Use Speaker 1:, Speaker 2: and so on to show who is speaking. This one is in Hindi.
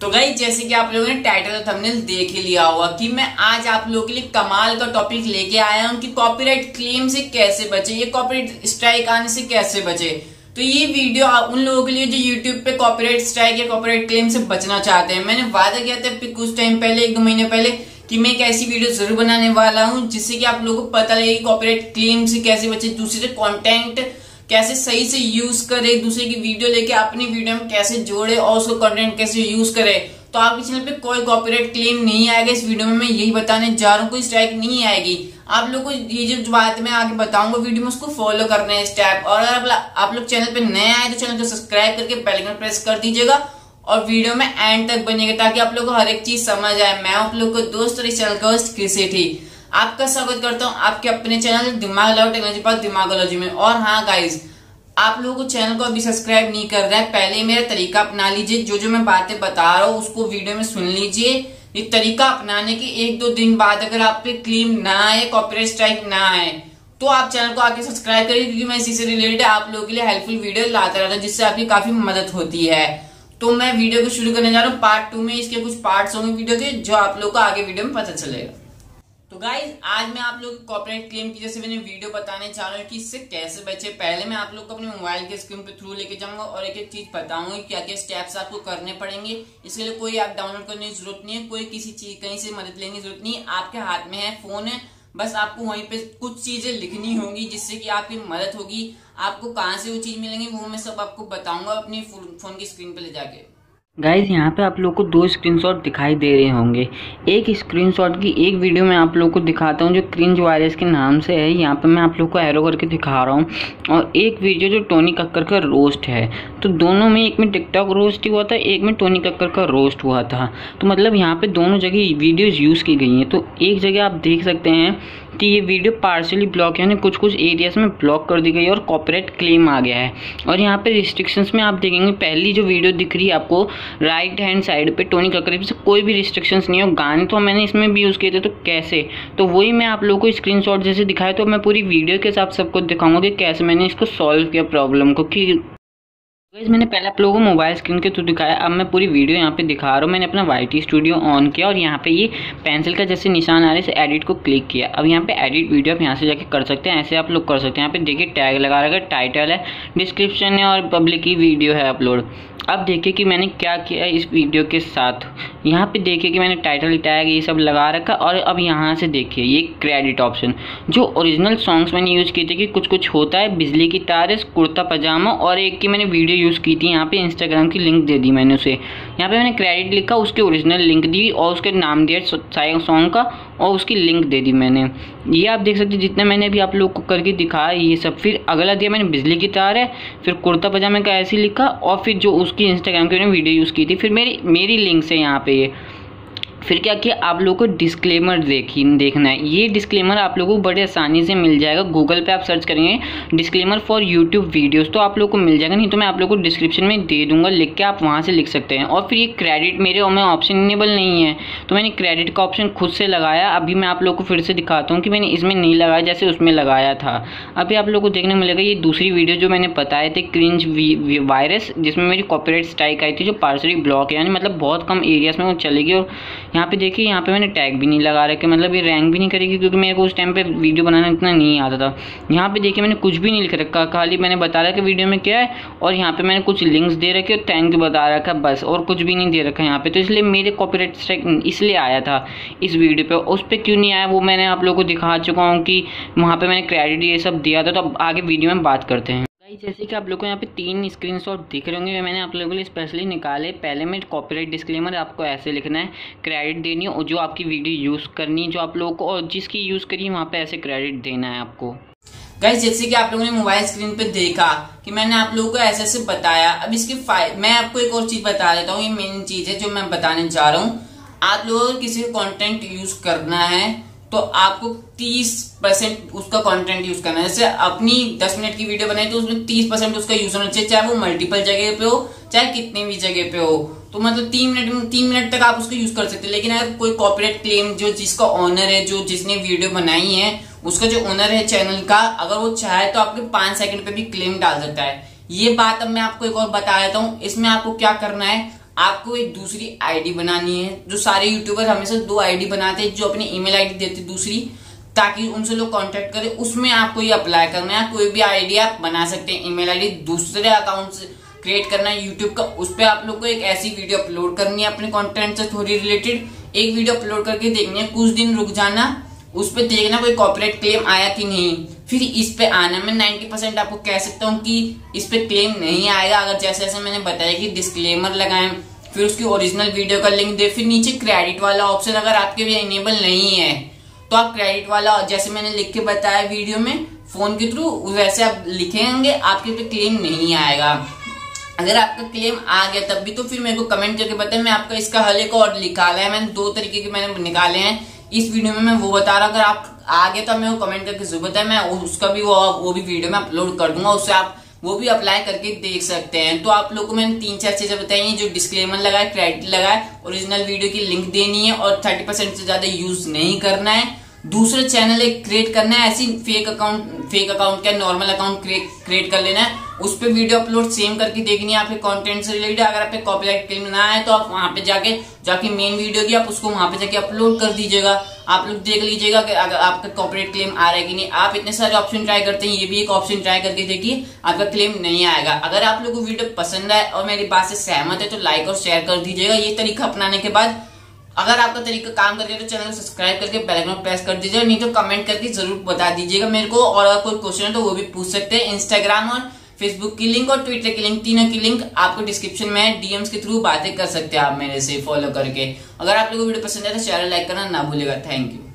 Speaker 1: तो गई जैसे कि आप लोगों ने टाइटल और थंबनेल देख ही लिया होगा कि मैं आज आप लोगों के लिए कमाल का टॉपिक लेके आया हूँ कि कॉपीराइट क्लेम से कैसे बचे, ये कॉपीराइट स्ट्राइक आने से कैसे बचे। तो ये वीडियो आप उन लोगों के लिए जो यूट्यूब पे कॉपीराइट स्ट्राइक या कॉपीराइट क्लेम से बचना चाहते हैं, मैंने वादा किया था कुछ टाइम पहले, एक दो महीने पहले, कि मैं एक ऐसी वीडियो ज़रूर बनाने वाला हूँ जिससे कि आप लोगों को पता लगे कॉपीराइट क्लेम से कैसे बचे, दूसरे कंटेंट कैसे सही से यूज़ करे दूसरे की वीडियो लेके अपनी वीडियो में कैसे जोड़े और उसको कंटेंट कैसे यूज़ करे। तो आपके चैनल पे कोई कॉपीराइट क्लेम नहीं आएगा, इस वीडियो में मैं यही बताने जा रहा हूँ, कोई स्ट्राइक नहीं आएगी। आप लोग को ये जो बात मैं आगे बताऊँगा वीडियो में, उसको फॉलो करना स्टेप और अगर आप लोग चैनल पे नए आए तो चैनल को सब्सक्राइब करके बेल प्रेस कर दीजिएगा और वीडियो में एंड तक बनेगा, ताकि आप लोग को हर एक चीज़ समझ आए। मैं आप लोग को दोस्त और इस चैनल का होस्ट थी। आपका स्वागत करता हूँ आपके अपने चैनल दिमाग लाओ टेक्नोलॉजी पर दिमागोलॉजी में। और हाँ गाइज़ आप लोगों को चैनल को अभी सब्सक्राइब नहीं कर रहा है, पहले मेरा तरीका अपना लीजिए, जो जो मैं बातें बता रहा हूँ, उसको वीडियो में सुन लीजिए। ये तरीका अपनाने के एक दो दिन बाद अगर आप पे क्लेम ना आए कॉपीराइट स्ट्राइक ना आए तो आप चैनल को आके सब्सक्राइब करिए क्योंकि मैं इसी से रिलेटेड आप लोगों के लिए हेल्पफुल वीडियो लाता रहता हूँ, जिससे आपकी काफ़ी मदद होती है। तो मैं वीडियो को शुरू करने जा रहा हूँ। पार्ट टू में इसके कुछ पार्ट होंगे वीडियो के, जो आप लोग को आगे वीडियो में पता चलेगा। तो गाइज़ आज मैं आप लोग कॉपरेट क्लेम की, जैसे मैंने वीडियो बताने चाह रहा हूँ कि इससे कैसे बचे। पहले मैं आप लोग को अपने मोबाइल के स्क्रीन पे थ्रू लेके जाऊँगा और एक एक चीज़ बताऊँगा क्या क्या स्टेप्स आपको करने पड़ेंगे। इसके लिए कोई ऐप डाउनलोड करने की ज़रूरत नहीं है, कोई किसी चीज़, कहीं से मदद लेने की ज़रूरत नहीं है। आपके हाथ में है फ़ोन है बस आपको वहीं पे कुछ चीज़ें लिखनी होंगी जिससे कि आपकी मदद होगी। आपको कहाँ से वो चीज़ मिलेंगी, वो मैं सब आपको बताऊँगा अपनी फ़ोन की स्क्रीन पे ले जाके।
Speaker 2: गाइज़ यहाँ पे आप लोग को दो स्क्रीनशॉट दिखाई दे रहे होंगे। एक स्क्रीनशॉट की एक वीडियो मैं आप लोग को दिखाता हूँ जो क्रिंज वायरस के नाम से है। यहाँ पे मैं आप लोग को एरो करके दिखा रहा हूँ। और एक वीडियो जो टोनी कक्कर का रोस्ट है। तो दोनों में एक में टिकटॉक रोस्ट हुआ था, एक में टोनी कक्कर का रोस्ट हुआ था। तो मतलब यहाँ पर दोनों जगह वीडियोज़ यूज़ की गई हैं। तो एक जगह आप देख सकते हैं कि ये वीडियो पार्शली ब्लॉक है, यानी कुछ कुछ एरियाज़ में ब्लॉक कर दी गई और कॉपरेट क्लेम आ गया है। और यहाँ पे रिस्ट्रिक्शंस में आप देखेंगे, पहली जो वीडियो दिख रही है आपको राइट हैंड साइड पे टोनी ककर से कोई भी रिस्ट्रिक्शंस नहीं है गाने तो मैंने इसमें भी यूज़ किए थे तो कैसे? तो वही मैं आप लोगों को स्क्रीन जैसे दिखाया तो मैं पूरी वीडियो के साथ सबको दिखाऊँगा कि कैसे मैंने इसको सॉल्व किया प्रॉब्लम को, कि गाइज़ मैंने पहले आप लोगों को मोबाइल स्क्रीन के थ्रू दिखाया, अब मैं पूरी वीडियो यहाँ पे दिखा रहा हूँ। मैंने अपना वाई टी स्टूडियो ऑन किया और यहाँ पे ये पेंसिल का जैसे निशान आ रहा है, इसे एडिट को क्लिक किया। अब यहाँ पे एडिट वीडियो आप यहाँ से जाके कर सकते हैं, ऐसे आप लोग कर सकते हैं। यहाँ पे देखिए टैग लगा रखा टाइटल है डिस्क्रिप्शन है और पब्लिक की वीडियो है अपलोड अब देखिए कि मैंने क्या किया इस वीडियो के साथ। यहाँ पे देखिए कि मैंने टाइटल टैग ये सब लगा रखा और अब यहाँ से देखिए, ये क्रेडिट ऑप्शन जो ओरिजिनल सॉन्ग्स मैंने यूज़ किए थे कि कुछ कुछ होता है, बिजली की तार कुर्ता पजामा और एक की मैंने वीडियो यूज़ की थी, यहाँ पे इंस्टाग्राम की लिंक दे दी मैंने उसे। यहाँ पे मैंने क्रेडिट लिखा, उसकी ओरिजिनल लिंक दी और उसके नाम दिया सॉन्ग का और उसकी लिंक दे दी मैंने। ये आप देख सकते जितना मैंने अभी आप लोग को करके दिखाया, ये सब। फिर अगला दिया मैंने बिजली की तार है, फिर कुर्ता पजामे का ऐसे लिखा और फिर जो उसकी इंस्टाग्राम की मैंने वीडियो यूज़ की थी, फिर मेरी मेरी लिंक से यहाँ पे ये। फिर क्या किया? आप लोगों को डिस्क्लेमर देखी, देखना है। ये डिस्क्लेमर आप लोगों को बड़े आसानी से मिल जाएगा। गूगल पे आप सर्च करेंगे डिस्क्लेमर फॉर यूट्यूब वीडियोस तो आप लोग को मिल जाएगा। नहीं तो मैं आप लोग को डिस्क्रिप्शन में दे दूँगा, लिख के आप वहाँ से लिख सकते हैं। और फिर ये क्रेडिट मेरे और में ऑप्शन इनेबल नहीं है। तो मैंने क्रेडिट का ऑप्शन खुद से लगाया। अभी मैं आप लोग को फिर से दिखाता हूँ कि मैंने इसमें नहीं लगाया, जैसे उसमें लगाया था। अभी आप लोग को देखने मिलेगा, ये दूसरी वीडियो जो मैंने बताए थे क्रिंज वायरस जिसमें मेरी कॉपरेट स्ट्राइक आई थी, जो पार्सली ब्लॉक है। यानी मतलब बहुत कम एरियाज़ में वो चलेगी और यहाँ पे देखिए, यहाँ पे मैंने टैग भी नहीं लगा रखे मतलब ये रैंक भी नहीं करेगी, क्योंकि मेरे को उस टाइम पे वीडियो बनाना इतना नहीं आता था। यहाँ पे देखिए, मैंने कुछ भी नहीं लिख रखा, खाली मैंने बता कि वीडियो में क्या है, और यहाँ पे मैंने कुछ लिंक्स दे रखे और थैंक यू बता रखा, बस, और कुछ भी नहीं दे रखा यहाँ पे। तो इसलिए मेरे कॉपीराइट स्ट्राइक इसलिए आया था इस वीडियो पर उस पर क्यों नहीं आया, वो मैंने आप लोग को दिखा चुका हूँ कि वहाँ पर मैंने क्रेडिट ये सब दिया था तो अब आगे वीडियो में बात करते हैं। जैसे कि आप लोगों को यहाँ पे तीन स्क्रीनशॉट दिख रहे होंगे मैंने आप लोगों के लिए स्पेशली निकाले। पहले में कॉपीराइट डिस्क्लेमर आपको ऐसे लिखना है क्रेडिट देनी है, और जो आपकी वीडियो यूज़ करनी है, जो आप लोगों को, और जिसकी यूज़ करिए वहाँ पे ऐसे क्रेडिट देना है आपको।
Speaker 1: गाइज़ जैसे कि आप लोगों ने मोबाइल स्क्रीन पे देखा कि मैंने आप लोगों को ऐसे ऐसे बताया, अब इसके मैं आपको एक और चीज़ बता देता हूँ, ये मेन चीज़ है जो मैं बताने जा रहा हूँ। आप लोगों को किसी कॉन्टेंट यूज़ करना है तो आपको 30 परसेंट उसका कंटेंट यूज़ करना है। जैसे अपनी 10 मिनट की वीडियो बनाई तो उसमें 30 परसेंट उसका यूज़ होना चाहिए, चाहे वो मल्टीपल जगह पे हो, चाहे कितनी भी जगह पे हो। तो मतलब तीन मिनट तीन मिनट तक आप उसको यूज़ कर सकते हैं। लेकिन अगर कोई कॉपीराइट क्लेम जो जिसका ऑनर है, जो जिसने वीडियो बनाई है, उसका जो ओनर है चैनल का, अगर वो चाहे तो आपके पाँच सेकंड पे भी क्लेम डाल सकता है। ये बात अब मैं आपको एक और बता देता हूँ। इसमें आपको क्या करना है? आपको एक दूसरी आईडी बनानी है, जो सारे यूट्यूबर हमेशा दो आईडी बनाते हैं, जो अपनी ईमेल आईडी देते दूसरी, ताकि उनसे लोग कांटेक्ट करें। उसमें आपको ये अप्लाई करना है। कोई भी आईडी आप बना सकते हैं ईमेल आईडी दूसरे अकाउंट से क्रिएट करना है यूट्यूब का। उस पर आप लोग को एक ऐसी वीडियो अपलोड करनी है अपने कंटेंट से थोड़ी रिलेटेड एक वीडियो अपलोड करके देखनी है, कुछ दिन रुक जाना, उस पर देखना कोई कॉपरेट क्लेम आया कि नहीं। फिर इस पे आना। मैं 90 परसेंट आपको कह सकता हूँ कि इस पे क्लेम नहीं आएगा। अगर जैसे जैसे मैंने बताया कि डिस्क्लेमर लगाएँ फिर उसकी ओरिजिनल वीडियो का लिंक दे फिर नीचे क्रेडिट वाला ऑप्शन अगर आपके भी इनेबल नहीं है तो आप क्रेडिट वाला, जैसे मैंने लिख के बताया वीडियो में फ़ोन के थ्रू वैसे आप लिखेंगे आपके पे क्लेम नहीं आएगा। अगर आपका क्लेम आ गया, तब भी तो फिर मेरे को कमेंट करके बताए, मैं आपका इसका हल एक और निकाला है, मैंने दो तरीके के मैंने निकाले हैं। इस वीडियो में मैं वो बता रहा हूँ, अगर आप आ गए तो मेरे को कमेंट करके ज़रूर बताए, मैं उसका भी वो वो भी वीडियो में अपलोड कर दूँगा, उससे आप वो भी अप्लाई करके देख सकते हैं। तो आप लोग को मैंने तीन चार चीज़ें बताई हैं, जो डिस्क्लेमर लगाए क्रेडिट लगाए ओरिजिनल वीडियो की लिंक देनी है और थर्टी परसेंट से ज़्यादा यूज़ नहीं करना है। दूसरा चैनल एक क्रिएट करना है, ऐसी फेक अकाउंट फेक अकाउंट क्या नॉर्मल अकाउंट क्रिएट कर लेना है, उस पर वीडियो अपलोड सेम करके देखनी है, आपके कंटेंट से रिलेटेड अगर आप कॉपीराइट क्लेम ना आए तो आप वहाँ पे जाके जाके मेन वीडियो की आप उसको वहाँ पे जाके अपलोड कर दीजिएगा। आप लोग देख लीजिएगा कि अगर आपका कॉपीराइट क्लेम आ रहा है कि नहीं। आप इतने सारे ऑप्शन ट्राई करते हैं, ये भी एक ऑप्शन ट्राई करके देखिए, आपका क्लेम नहीं आएगा। अगर आप लोग को वीडियो पसंद आए और मेरी बात से सहमत है तो लाइक और शेयर कर दीजिएगा। ये तरीका अपनाने के बाद अगर आपका तरीका काम करके तो चैनल सब्सक्राइब करके बेल आइकन प्रेस कर दीजिए नहीं तो कमेंट करके ज़रूर बता दीजिएगा। मेरे को और अगर कोई क्वेश्चन है तो वो भी पूछ सकते हैं। इंस्टाग्राम और फेसबुक की लिंक और ट्विटर की लिंक तीनों की लिंक आपको डिस्क्रिप्शन में डीएम्स के थ्रू बातें कर सकते हैं आप मेरे से फॉलो करके। अगर आप लोगों को वीडियो पसंद है तो चैनल लाइक करना ना भूलेगा थैंक यू